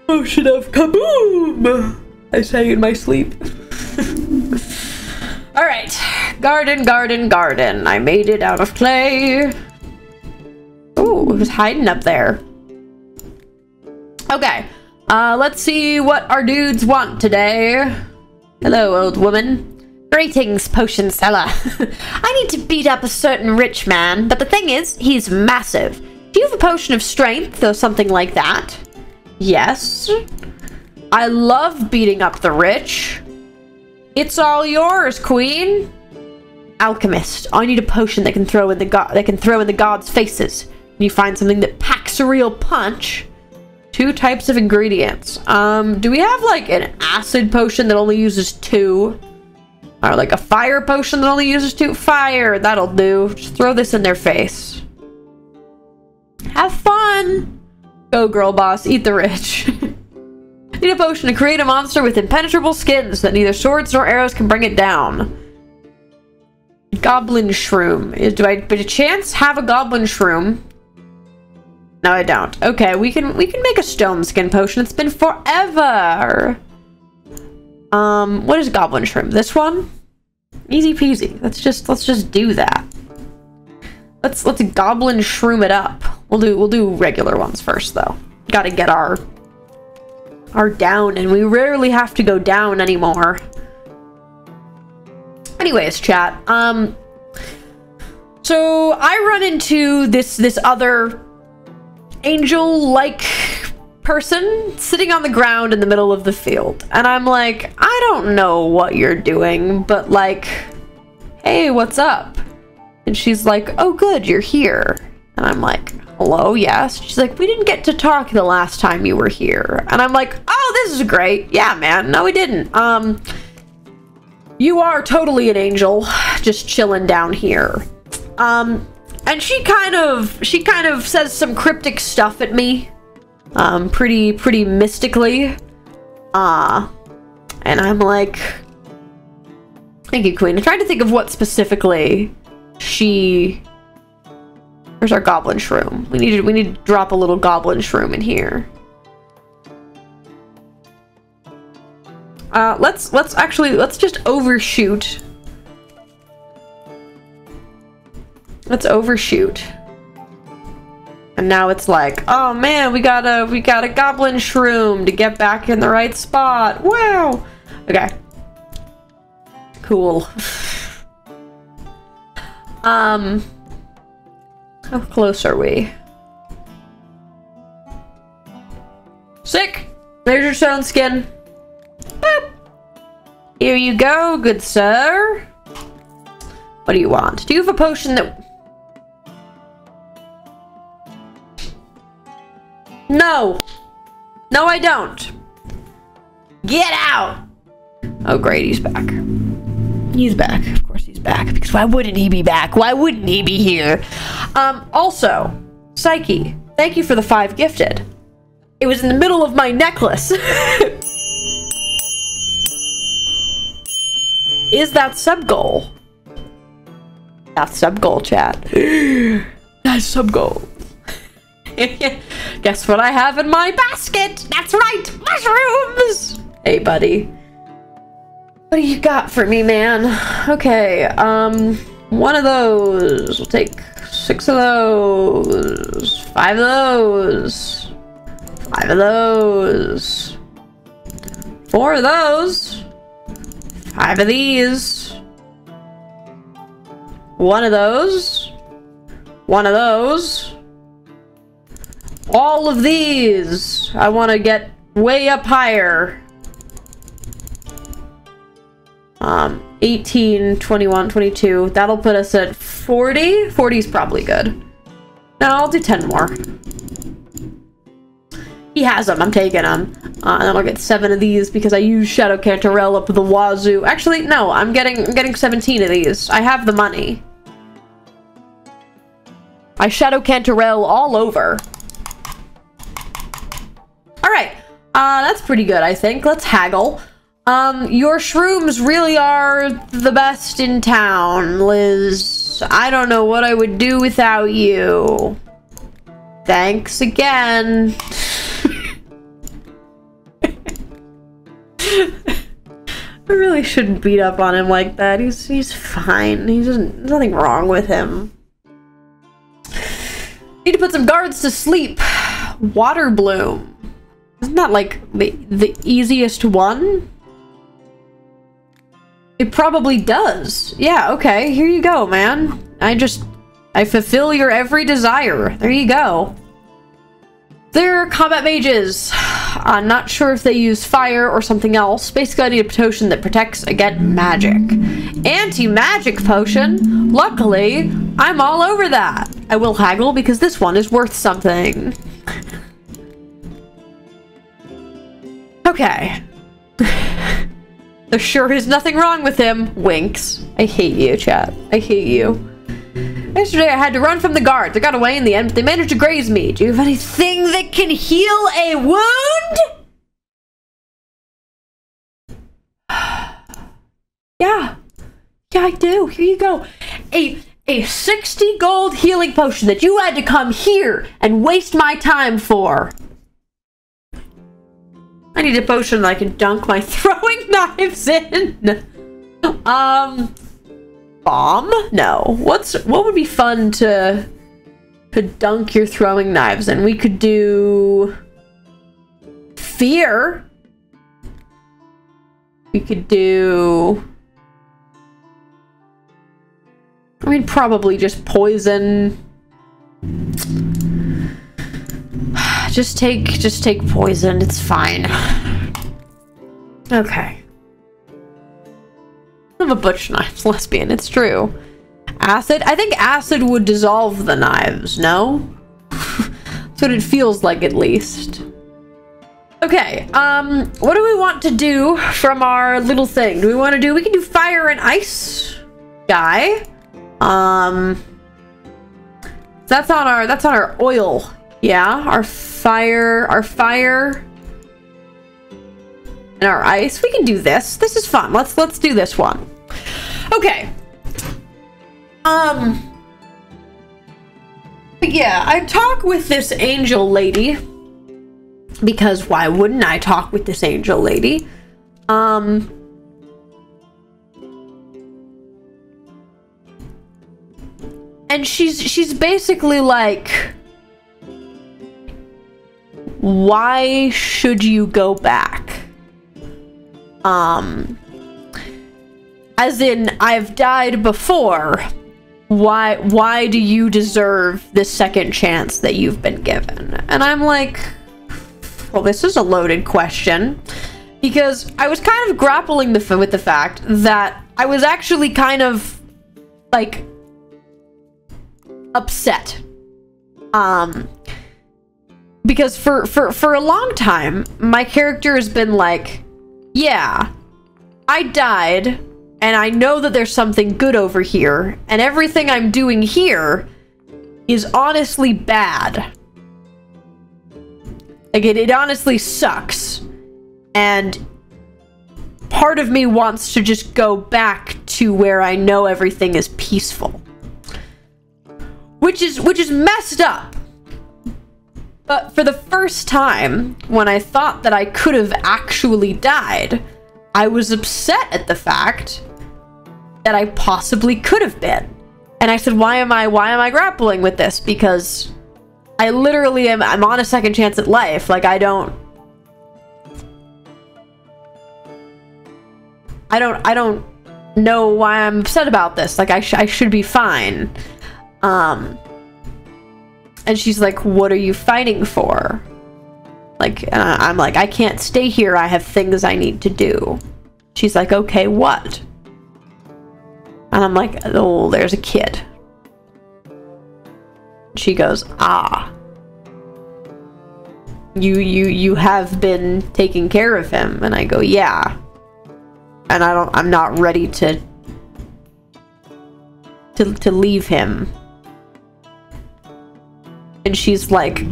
Ocean of kaboom! I say in my sleep. Alright. Garden, garden, garden. I made it out of clay. Oh, it was hiding up there. Okay. Uh, let's see what our dudes want today. Hello, old woman. Greetings, potion seller. I need to beat up a certain rich man, but the thing is, he's massive. Do you have a potion of strength or something like that? Yes. I love beating up the rich. It's all yours, queen. Alchemist. I need a potion that can throw in the god that can throw in the gods' faces. you find something that packs a real punch. Two types of ingredients. Um, do we have like an acid potion that only uses two? Or like a fire potion that only uses two? Fire, that'll do. Just throw this in their face. Have fun! Go, girl boss, eat the rich. Need a potion to create a monster with impenetrable skins that neither swords nor arrows can bring it down. Goblin shroom. Do I, by chance, have a goblin shroom? No, I don't. Okay, we can we can make a stone skin potion. It's been forever. Um, what is goblin shroom? This one? Easy peasy. Let's just let's just do that. Let's let's goblin shroom it up. We'll do we'll do regular ones first though. Got to get our our down and we rarely have to go down anymore. Anyways, chat. Um so I run into this this other angel-like person sitting on the ground in the middle of the field. And I'm like, I don't know what you're doing, but like, hey, what's up? And she's like, oh good, you're here. And I'm like, hello, yes. She's like, we didn't get to talk the last time you were here. And I'm like, oh, this is great. Yeah, man. No, we didn't. Um, you are totally an angel, just chilling down here. Um, and she kind of, she kind of says some cryptic stuff at me. Um, pretty, pretty mystically. Uh, and I'm like, thank you, Queen. I tried to think of what specifically she Where's our goblin shroom? We need to we need to drop a little goblin shroom in here. Uh, let's let's actually let's just overshoot. Let's overshoot. And now it's like, oh man, we got a we got a goblin shroom to get back in the right spot. Wow. Okay. Cool. um how close are we? Sick! There's your stone skin. Boop. Here you go, good sir. What do you want? Do you have a potion that... No! No, I don't. Get out! Oh, great, he's back. He's back Of course he's back because why wouldn't he be back? Why wouldn't he be here? Um, also, Psyche, thank you for the five gifted. It was in the middle of my necklace. Is that sub goal? That's sub goal, chat. That's sub goal. Guess what I have in my basket? That's right, mushrooms! Hey, buddy. What do you got for me, man? Okay, um, one of those. We'll take six of those. Five of those. Five of those. Four of those. Five of these. One of those. One of those. All of these. I want to get way up higher. Um, 18, 21, 22. That'll put us at 40. 40 is probably good. No, I'll do 10 more. He has them. I'm taking them. Uh, and then I'll get seven of these because I use Shadow Chanterelle up the wazoo. Actually, no. I'm getting I'm getting 17 of these. I have the money. I Shadow Chanterelle all over. Alright. Uh, that's pretty good, I think. Let's haggle. Um, your shrooms really are the best in town, Liz. I don't know what I would do without you. Thanks again. I really shouldn't beat up on him like that. He's he's fine. He doesn't there's nothing wrong with him. Need to put some guards to sleep. Water bloom. That like the the easiest one? It probably does. Yeah, okay. Here you go, man. I just... I fulfill your every desire. There you go. They're combat mages. I'm not sure if they use fire or something else. Basically, I need a potion that protects against magic. Anti-magic potion? Luckily, I'm all over that. I will haggle because this one is worth something. Okay. There sure is nothing wrong with him. Winks. I hate you, chat. I hate you. Yesterday I had to run from the guards. I got away in the end, but they managed to graze me. Do you have anything that can heal a wound? yeah. Yeah, I do. Here you go. A a 60 gold healing potion that you had to come here and waste my time for. I need a potion that I can dunk my throwing knives in. Um, bomb? No. What's what would be fun to to dunk your throwing knives in? We could do fear. We could do. I mean, probably just poison. Just take, just take poison. It's fine. Okay. Of a butch knife lesbian. It's true. Acid? I think acid would dissolve the knives, no? That's what it feels like, at least. Okay, um, what do we want to do from our little thing? Do we want to do, we can do fire and ice guy. Um, that's on our, that's on our oil. Yeah, our fire, our fire and our ice. We can do this. This is fun. Let's, let's do this one. Okay. Um, yeah, I talk with this angel lady because why wouldn't I talk with this angel lady? Um, and she's she's basically like why should you go back? Um as in i've died before. Why why do you deserve this second chance that you've been given? And i'm like well this is a loaded question. Because i was kind of grappling the, with the fact that i was actually kind of like upset. Um, because for, for, for a long time, my character has been like, yeah, I died, and I know that there's something good over here, and everything I'm doing here is honestly bad. Like, it, it honestly sucks. And part of me wants to just go back to where I know everything is peaceful which is which is messed up. But for the first time, when I thought that I could have actually died, I was upset at the fact that I possibly could have been. And I said, why am I why am I grappling with this? Because I literally am I'm on a second chance at life. Like I don't I don't I don't know why I'm upset about this. Like I, sh I should be fine. Um, and she's like, what are you fighting for? Like, I'm like, I can't stay here. I have things I need to do. She's like, okay, what? And I'm like, oh, there's a kid. She goes, ah. You, you, you have been taking care of him. And I go, yeah. And I don't, I'm not ready to, to, to leave him. And she's like,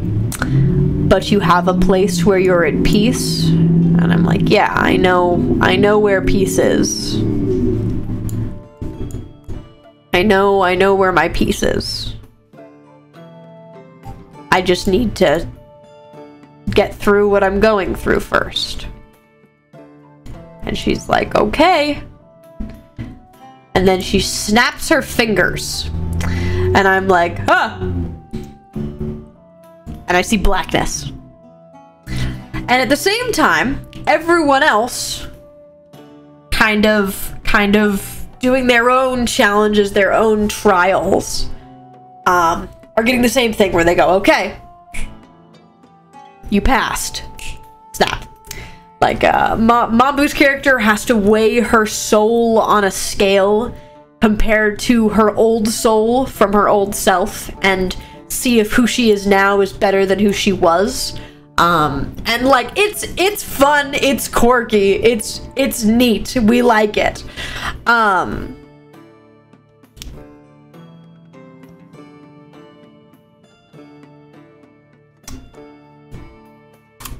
but you have a place where you're at peace? And I'm like, yeah, I know, I know where peace is. I know, I know where my peace is. I just need to get through what I'm going through first. And she's like, okay. And then she snaps her fingers. And I'm like, huh and I see blackness. And at the same time, everyone else kind of kind of doing their own challenges, their own trials, um, are getting the same thing where they go, okay, you passed. Snap. Like, uh, Ma Mambu's character has to weigh her soul on a scale compared to her old soul from her old self, and see if who she is now is better than who she was. Um, and like it's it's fun, it's quirky, it's it's neat. We like it. Um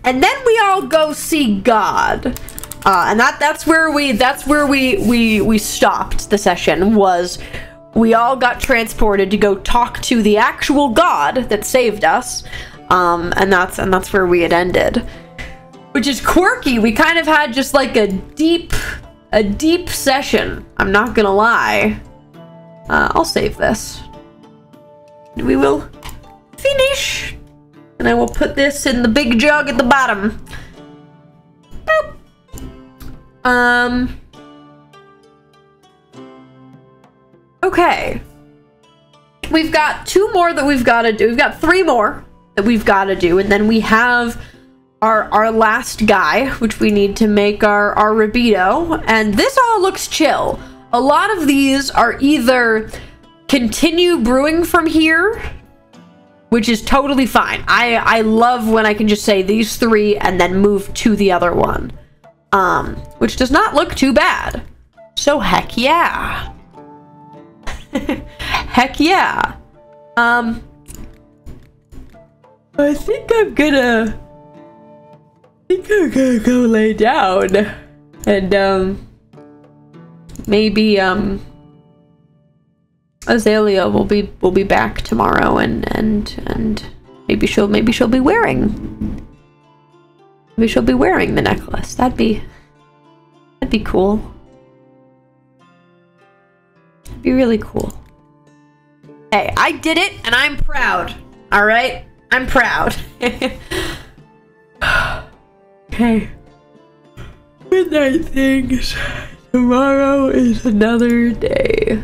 And then we all go see God. Uh, and that that's where we that's where we we we stopped the session was we all got transported to go talk to the actual god that saved us. Um, and that's and that's where we had ended. Which is quirky. We kind of had just like a deep a deep session. I'm not gonna lie. Uh, I'll save this. We will finish. And I will put this in the big jug at the bottom. Boop. Um Okay. We've got two more that we've got to do. We've got three more that we've got to do. And then we have our, our last guy, which we need to make our, our Rubedo. And this all looks chill. A lot of these are either continue brewing from here, which is totally fine. I I love when I can just say these three and then move to the other one, um, which does not look too bad. So heck yeah, heck yeah. Um, I think I'm gonna. I think I'm gonna go lay down, and um, maybe um Azalea will be will be back tomorrow and and and maybe she'll maybe she'll be wearing maybe she'll be wearing the necklace. That'd be that'd be cool. Be really cool. Hey, I did it and I'm proud. All right? I'm proud. okay. Good night things. Tomorrow is another day.